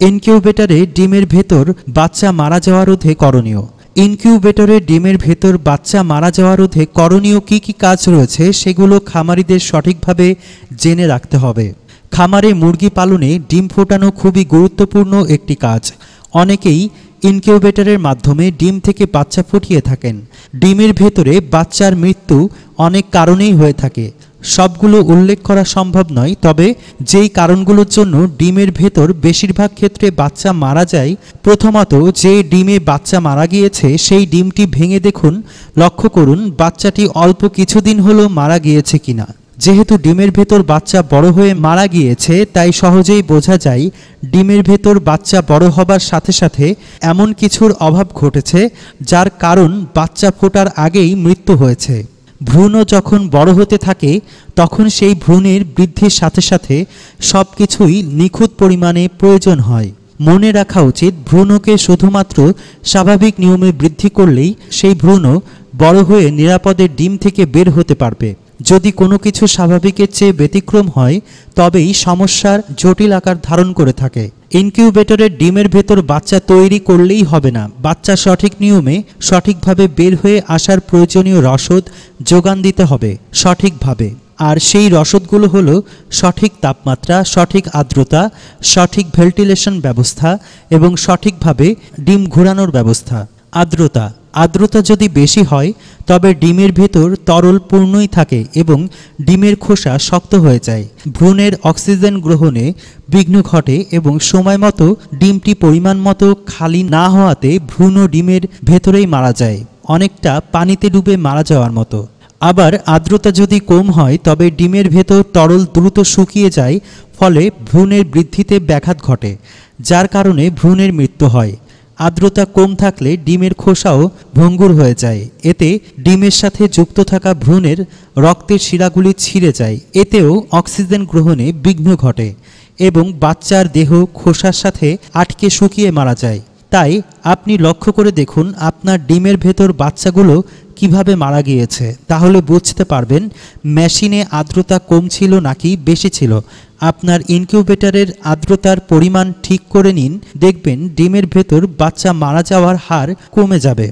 ইনকিউবেটরে ডিমের ভেতর বাচ্চা মারা যাওয়া রোধে করণীয়। ইনকিউবেটরে ডিমের ভেতর বাচ্চা মারা যাওয়া রোধে করণীয় কী কী কাজ রয়েছে সেগুলো খামারিদের সঠিকভাবে জেনে রাখতে হবে। খামারে মুরগি পালনে ডিম ফোটানো খুবই গুরুত্বপূর্ণ একটি কাজ। অনেকেই ইনকিউবেটরের মাধ্যমে ডিম থেকে বাচ্চা ফুটিয়ে থাকেন। ডিমের ভেতরে বাচ্চার মৃত্যু অনেক কারণেই হয়ে থাকে। সবগুলো উল্লেখ করা সম্ভব নয়, তবে যেই কারণগুলোর জন্য ডিমের ভেতর বেশিরভাগ ক্ষেত্রে বাচ্চা মারা যায়, প্রথমত যে ডিমে বাচ্চা মারা গিয়েছে, সেই ডিমটি ভেঙে দেখুন, লক্ষ্য করুন, বাচ্চাটি অল্প কিছুদিন হলো মারা গিয়েছে কিনা। যেহেতু ডিমের ভেতর বাচ্চা বড় হয়ে মারা গিয়েছে, তাই সহজেই বোঝা যায়, ডিমের ভেতর বাচ্চা বড় হবার সাথে সাথে এমন কিছুর অভাব ঘটেছে, যার কারণ বাচ্চা ফোটার আগেই মৃত্যু হয়েছে। ভ্রূণ যখন বড় হতে থাকে, তখন সেই ভ্রূণের বৃদ্ধির সাথে সাথে সব কিছুই নিখুঁত পরিমাণে প্রয়োজন হয়। মনে রাখা উচিত, ভ্রূণকে শুধুমাত্র স্বাভাবিক নিয়মে বৃদ্ধি করলেই সেই ভ্রূণ বড় হয়ে নিরাপদে ডিম থেকে বের হতে পারবে। যদি কোনো কিছু স্বাভাবিকের চেয়ে ব্যতিক্রম হয়, তবেই সমস্যার জটিল আকার ধারণ করে থাকে। ইনকিউবেটরের ডিমের ভেতর বাচ্চা তৈরি করলেই হবে না। বাচ্চা সঠিক নিয়মে সঠিকভাবে বের হয়ে আসার প্রয়োজনীয় রসদ যোগান দিতে হবে, সঠিকভাবে। আর সেই রসদগুলো হলো সঠিক তাপমাত্রা, সঠিক আর্দ্রতা, সঠিক ভেন্টিলেশন ব্যবস্থা এবং সঠিকভাবে ডিম ঘোরানোর ব্যবস্থা। আর্দ্রতা আর্দ্রতা যদি বেশি হয়, তবে ডিমের ভেতর তরল পূর্ণই থাকে এবং ডিমের খোসা শক্ত হয়ে যায়। ভ্রূণের অক্সিজেন গ্রহণে বিঘ্ন ঘটে এবং সময় মতো ডিমটি পরিমাণ মতো খালি না হওয়াতে ভ্রূণ ডিমের ভেতরেই মারা যায়, অনেকটা পানিতে ডুবে মারা যাওয়ার মতো। আবার আর্দ্রতা যদি কম হয়, তবে ডিমের ভেতর তরল দ্রুত শুকিয়ে যায়, ফলে ভ্রূণের বৃদ্ধিতে ব্যাঘাত ঘটে, যার কারণে ভ্রূণের মৃত্যু হয়। আর্দ্রতা কম থাকলে ডিমের খোসাও ভঙ্গুর হয়ে যায়। এতে ডিমের সাথে যুক্ত থাকা ভ্রূণের রক্তের শিরাগুলি ছিঁড়ে যায়। এতেও অক্সিজেন গ্রহণে বিঘ্ন ঘটে এবং বাচ্চার দেহ খোসার সাথে আটকে শুকিয়ে মারা যায়। তাই আপনি লক্ষ্য করে দেখুন আপনার ডিমের ভেতর বাচ্চাগুলো কীভাবে মারা গিয়েছে। তাহলে বুঝতে পারবেন, মেশিনে আর্দ্রতা কম ছিল নাকি বেশি ছিল। আপনার ইনকিউবেটারের আর্দ্রতার পরিমাণ ঠিক করে নিন, দেখবেন ডিমের ভেতর বাচ্চা মারা যাওয়ার হার কমে যাবে।